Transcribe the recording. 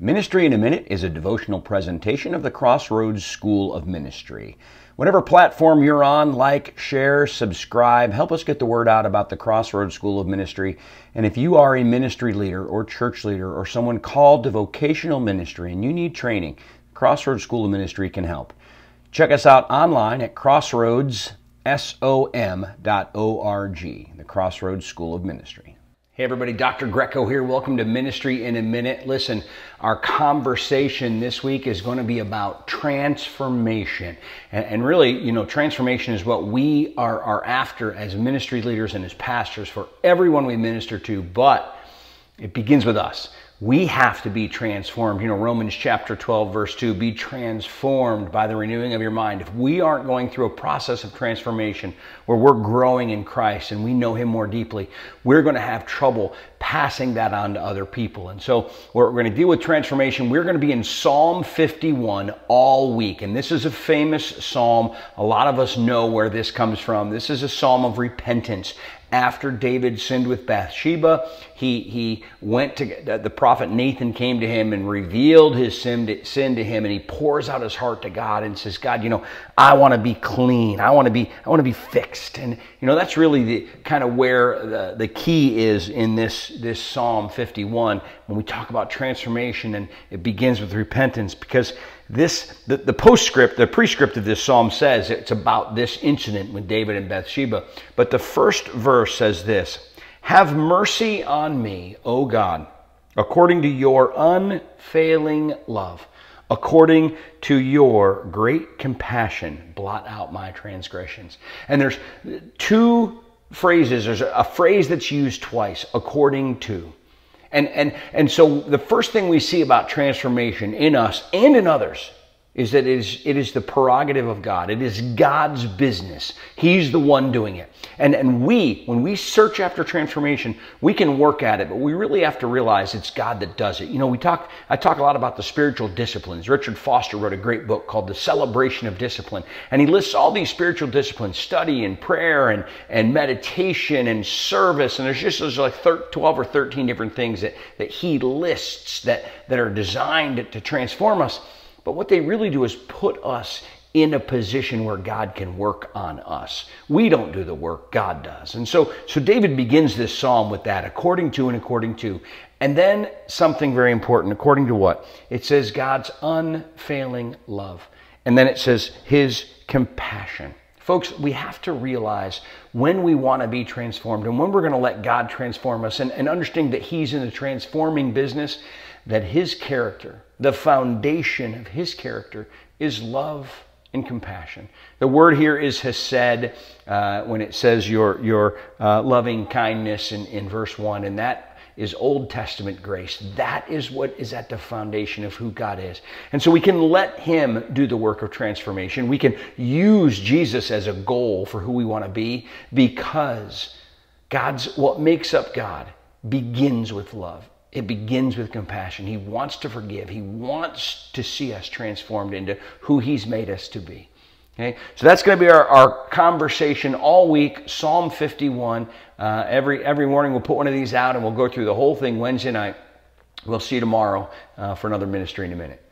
Ministry in a Minute is a devotional presentation of the Crossroads School of Ministry. Whatever platform you're on, like, share, subscribe, help us get the word out about the Crossroads School of Ministry. And if you are a ministry leader or church leader or someone called to vocational ministry and you need training, Crossroads School of Ministry can help. Check us out online at crossroads.som.org, the Crossroads School of Ministry. Hey everybody, Dr. Greco here. Welcome to Ministry in a Minute. Listen, our conversation this week is going to be about transformation. And, and, really, you know, transformation is what we are, are after as ministry leaders and as pastors for everyone we minister to, but it begins with us we have to be transformed. You know, Romans chapter 12, verse 2 be transformed by the renewing of your mind. If we aren't going through a process of transformation where we're growing in Christ and we know Him more deeply, we're going to have trouble passing that on to other people. And so, we're going to deal with transformation. We're going to be in Psalm 51 all week. And this is a famous psalm. A lot of us know where this comes from. This is a psalm of repentance after David sinned with Bathsheba, he, he went to the prophet Nathan came to him and revealed his sin to, sin to him, and he pours out his heart to God and says, God, you know, I want to be clean. I want to be I want to be fixed. And you know, that's really the kind of where the, the key is in this this Psalm 51 when we talk about transformation, and it begins with repentance because this the, the postscript the prescript of this psalm says it's about this incident with david and bathsheba. But the first verse says this have mercy on me o god according to your unfailing love according to your great compassion blot out my transgressions. And there's two phrases. There's a phrase that's used twice according to and, and, and so the first thing we see about transformation in us and in others is that it is, it is the prerogative of God. It is God's business. He's the one doing it. And, and we, when we search after transformation, we can work at it, but we really have to realize it's God that does it. You know, we talk, I talk a lot about the spiritual disciplines. Richard Foster wrote a great book called The Celebration of Discipline. And he lists all these spiritual disciplines, study and prayer and, and meditation and service. And there's just there's like 12 or 13 different things that, that he lists that, that are designed to transform us. But what they really do is put us in a position where God can work on us. We don't do the work, God does. And so, so David begins this psalm with that, according to and according to. And then something very important, according to what? It says God's unfailing love. And then it says his compassion. Folks, we have to realize when we want to be transformed and when we're going to let God transform us and, and understand that He's in the transforming business, that His character, the foundation of His character, is love and compassion. The word here is hesed uh, when it says your, your uh, loving kindness in, in verse 1, and that is Old Testament grace. That is what is at the foundation of who God is. And so we can let Him do the work of transformation. We can use Jesus as a goal for who we want to be because God's, what makes up God begins with love. It begins with compassion. He wants to forgive. He wants to see us transformed into who He's made us to be. Okay, so that's going to be our, our conversation all week. Psalm 51. Uh, every every morning we'll put one of these out and we'll go through the whole thing Wednesday night. We'll see you tomorrow uh, for another ministry in a minute.